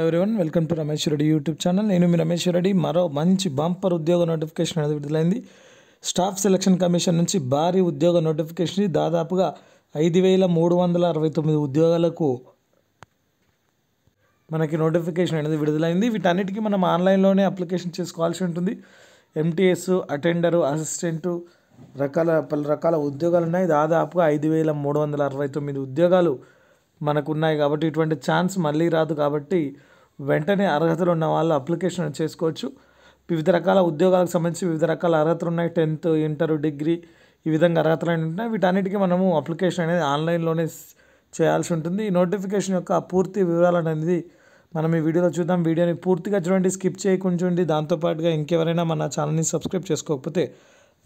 Everyone welcome to Ramesh Reddy YouTube channel నేను మీ రమేష్ రెడ్డి మరో మంచి బంపర్ ఉద్యోగ నోటిఫికేషన్ అనేది విడుదలైంది. స్టాఫ్ సెలక్షన్ కమిషన్ నుంచి భారీ ఉద్యోగ నోటిఫికేషన్ దాదాపుగా ఐదు వేల మూడు వందల అరవై తొమ్మిది ఉద్యోగాలకు మనకి నోటిఫికేషన్ అనేది విడుదలైంది. వీటన్నిటికీ మనం ఆన్లైన్లోనే అప్లికేషన్ చేసుకోవాల్సి ఉంటుంది. ఎంటీఎస్ అటెండరు అసిస్టెంటు రకాల పలు రకాల ఉద్యోగాలు ఉన్నాయి. దాదాపుగా ఐదు వేల మూడు వందల అరవై తొమ్మిది ఉద్యోగాలు మనకు ఉన్నాయి కాబట్టి ఇటువంటి ఛాన్స్ మళ్ళీ రాదు కాబట్టి వెంటనే అర్హతలు ఉన్న వాళ్ళు అప్లికేషన్ చేసుకోవచ్చు. వివిధ రకాల ఉద్యోగాలకు సంబంధించి వివిధ రకాల అర్హతలు ఉన్నాయి. టెన్త్ ఇంటర్ డిగ్రీ ఈ విధంగా అర్హతలు అనేవి ఉన్నాయి వీటన్నిటికీ మనము అప్లికేషన్ అనేది ఆన్లైన్లోనే చేయాల్సి ఉంటుంది. ఈ నోటిఫికేషన్ యొక్క పూర్తి వివరాలు అనేది మనం ఈ వీడియోలో చూద్దాం. వీడియోని పూర్తిగా చూడండి స్కిప్ చేయకుండా చూడండి. దాంతోపాటుగా ఇంకెవరైనా మన ఛానల్ని సబ్స్క్రైబ్ చేసుకోకపోతే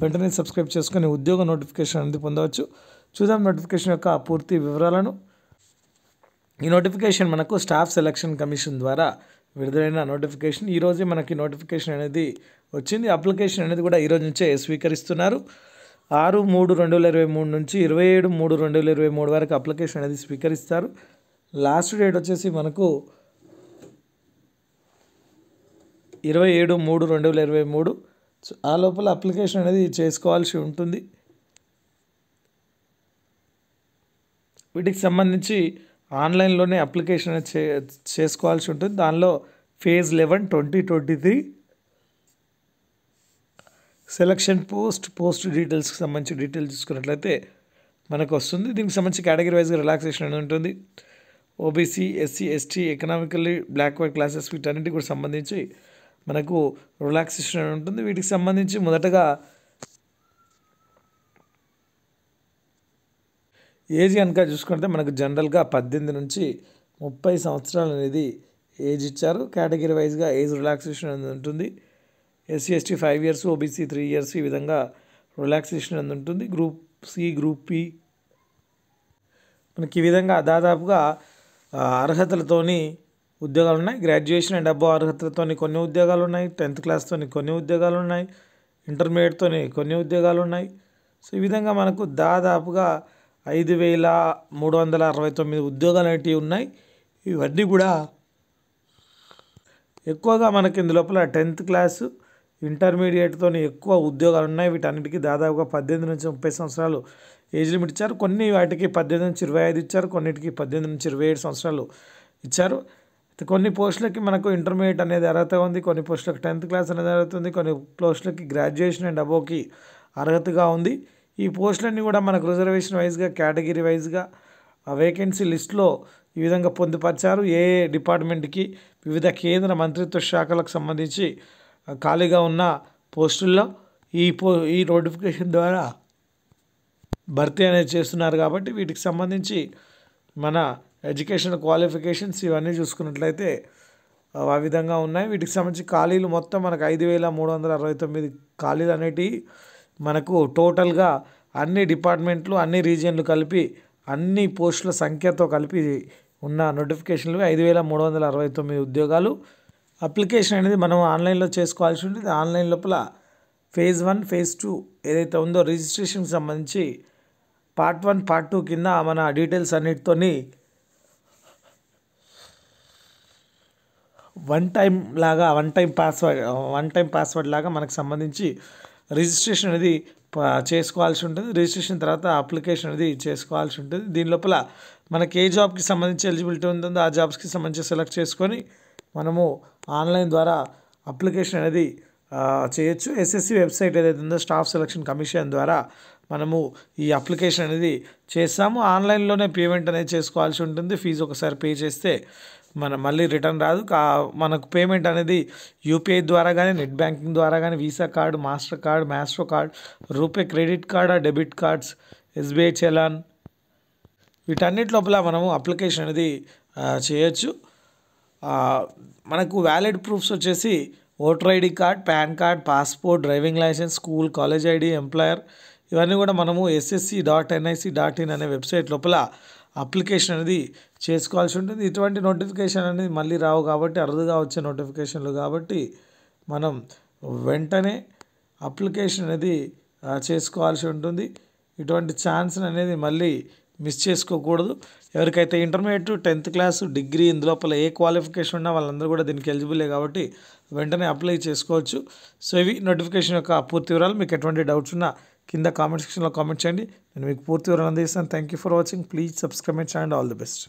వెంటనే సబ్స్క్రైబ్ చేసుకొని ఉద్యోగ నోటిఫికేషన్ అనేది పొందవచ్చు. చూద్దాం నోటిఫికేషన్ యొక్క పూర్తి వివరాలను. ఈ నోటిఫికేషన్ మనకు స్టాఫ్ సెలక్షన్ కమిషన్ ద్వారా విడుదలైన నోటిఫికేషన్ ఈరోజే మనకి నోటిఫికేషన్ అనేది వచ్చింది. అప్లికేషన్ అనేది కూడా ఈరోజు నుంచే స్వీకరిస్తున్నారు. ఆరు మూడు రెండు వేల ఇరవై మూడు నుంచి ఇరవై ఏడు మూడు రెండు వేల ఇరవై మూడు వరకు అప్లికేషన్ అనేది స్వీకరిస్తారు. లాస్ట్ డేట్ వచ్చేసి మనకు ఇరవై ఏడు మూడు రెండు వేల ఇరవై మూడు. ఆ లోపల అప్లికేషన్ అనేది చేసుకోవాల్సి ఉంటుంది. వీటికి సంబంధించి ఆన్లైన్లోనే అప్లికేషన్ అనేది చే చేసుకోవాల్సి ఉంటుంది. దానిలో phase eleven twenty twenty three selection post post డీటెయిల్స్కి సంబంధించి డీటెయిల్స్ చూసుకున్నట్లయితే మనకు వస్తుంది. దీనికి సంబంధించి కేటగిరీ వైజ్గా రిలాక్సేషన్ అనేది ఉంటుంది. OBC SC ST economically black white classes వీటన్నిటికి కూడా సంబంధించి మనకు రిలాక్సేషన్ అని ఉంటుంది. వీటికి సంబంధించి మొదటగా ఏజ్ కనుక చూసుకుంటే మనకు జనరల్గా పద్దెనిమిది నుంచి ముప్పై సంవత్సరాలు అనేది ఏజ్ ఇచ్చారు. కేటగిరీ వైజ్గా ఏజ్ రిలాక్సేషన్ అనేది ఉంటుంది. SC ST five years OBC three years ఈ విధంగా రిలాక్సేషన్ అనేది ఉంటుంది. గ్రూప్ సి గ్రూప్ పి మనకి ఈ విధంగా దాదాపుగా అర్హతలతోని ఉద్యోగాలు ఉన్నాయి. గ్రాడ్యుయేషన్ అండ్ అబ్బో అర్హతలతోని కొన్ని ఉద్యోగాలు ఉన్నాయి. టెన్త్ క్లాస్తోని కొన్ని ఉద్యోగాలు ఉన్నాయి. ఇంటర్మీడియట్తోని కొన్ని ఉద్యోగాలు ఉన్నాయి. సో ఈ విధంగా మనకు దాదాపుగా ఐదు వేల మూడు వందల అరవై తొమ్మిది ఉద్యోగాలు అనేటివి ఉన్నాయి. ఇవన్నీ కూడా ఎక్కువగా మనకి ఇందు లోపల టెన్త్ క్లాసు ఇంటర్మీడియట్తో ఎక్కువ ఉద్యోగాలు ఉన్నాయి. వీటన్నిటికీ దాదాపుగా పద్దెనిమిది నుంచి ముప్పై సంవత్సరాలు ఏజ్ లిమిట్ ఇచ్చారు. కొన్ని వాటికి పద్దెనిమిది నుంచి ఇరవై ఐదు ఇచ్చారు. కొన్నిటికి పద్దెనిమిది నుంచి ఇరవై ఏడు సంవత్సరాలు ఇచ్చారు. అయితే కొన్ని పోస్టులకి మనకు ఇంటర్మీడియట్ అనేది అర్హత ఉంది. కొన్ని పోస్టులకు టెన్త్ క్లాస్ అనేది అర్హత ఉంది. కొన్ని పోస్టులకి గ్రాడ్యుయేషన్ అండ్ అబోకి అర్హతగా ఉంది. ఈ పోస్టులన్నీ కూడా మనకు రిజర్వేషన్ వైజ్గా కేటగిరీ వైజ్గా ఆ వేకెన్సీ లిస్ట్లో ఈ విధంగా పొందుపరిచారు. ఏ డిపార్ట్మెంట్కి వివిధ కేంద్ర మంత్రిత్వ శాఖలకు సంబంధించి ఖాళీగా ఉన్న పోస్టుల్లో ఈ పో ఈ నోటిఫికేషన్ ద్వారా భర్తీ అనేది చేస్తున్నారు కాబట్టి వీటికి సంబంధించి మన ఎడ్యుకేషన్ క్వాలిఫికేషన్స్ ఇవన్నీ చూసుకున్నట్లయితే ఆ, ఆ విధంగా ఉన్నాయి. వీటికి సంబంధించి ఖాళీలు మొత్తం మనకు ఐదు వేల మూడు వందల అరవై తొమ్మిది ఖాళీలు అనేటివి మనకు టోటల్గా అన్ని డిపార్ట్మెంట్లు అన్ని రీజియన్లు కలిపి అన్ని పోస్టుల సంఖ్యతో కలిపి ఉన్న నోటిఫికేషన్లు ఐదు వేల మూడు వందల అరవై తొమ్మిది ఉద్యోగాలు. అప్లికేషన్ అనేది మనం ఆన్లైన్లో చేసుకోవాల్సి ఉంటుంది. ఆన్లైన్ లోపల ఫేజ్ వన్ ఫేజ్ టూ ఏదైతే ఉందో రిజిస్ట్రేషన్కి సంబంధించి పార్ట్ వన్ పార్ట్ టూ కింద మన డీటెయిల్స్ అన్నిటితోని వన్ టైం లాగా one time password one time password లాగా మనకు సంబంధించి రిజిస్ట్రేషన్ అనేది చేసుకోవాల్సి ఉంటుంది. రిజిస్ట్రేషన్ తర్వాత అప్లికేషన్ అనేది చేసుకోవాల్సి ఉంటుంది. దీని లోపల మనకి ఏ జాబ్కి సంబంధించి ఎలిజిబిలిటీ ఉంటుందో ఆ జాబ్స్కి సంబంధించి సెలెక్ట్ చేసుకొని మనము ఆన్లైన్ ద్వారా అప్లికేషన్ అనేది చేయొచ్చు. ఎస్ఎస్సి వెబ్సైట్ ఏదైతే ఉందో స్టాఫ్ సెలక్షన్ కమిషన్ ద్వారా మనము ఈ అప్లికేషన్ అనేది చేస్తాము. ఆన్లైన్లోనే పేమెంట్ అనేది చేసుకోవాల్సి ఉంటుంది. ఫీజు ఒకసారి పే చేస్తే మన మళ్ళీ రిటర్న్ రాదు. కా మనకు పేమెంట్ అనేది యూపీఐ ద్వారా కానీ నెట్ బ్యాంకింగ్ ద్వారా కానీ Visa card Mastercard Maestro card RuPay credit card debit cards SBI challan వీటన్నిటి లోపల మనము అప్లికేషన్ అనేది చేయొచ్చు. మనకు వ్యాలిడ్ ప్రూఫ్స్ వచ్చేసి voter ID card PAN card passport driving licence school college ID employer ఇవన్నీ కూడా మనము SSC dot NIC dot in అనే వెబ్సైట్ లోపల అప్లికేషన్ అనేది చేసుకోవాల్సి ఉంటుంది. ఇటువంటి నోటిఫికేషన్ అనేది మళ్ళీ రావు కాబట్టి అరుదుగా వచ్చే నోటిఫికేషన్లు కాబట్టి మనం వెంటనే అప్లికేషన్ అనేది చేసుకోవాల్సి ఉంటుంది. ఇటువంటి ఛాన్స్ అనేది మళ్ళీ మిస్ చేసుకోకూడదు. ఎవరికైతే ఇంటర్మీడియట్ టెన్త్ క్లాస్ డిగ్రీ ఇందులోపల ఏ క్వాలిఫికేషన్ ఉన్నా వాళ్ళందరూ కూడా దీనికి ఎలిజిబులే కాబట్టి వెంటనే అప్లై చేసుకోవచ్చు. సో ఇవి నోటిఫికేషన్ యొక్క పూర్తి వివరాలు. మీకు ఎటువంటి డౌట్స్ ఉన్నా కింద కామెంట్ సెక్షన్లో కామెంట్ చేయండి. నేను మీకు పూర్తి వివరాలు అందిస్తాను. Thank you for watching please subscribe my channel all the best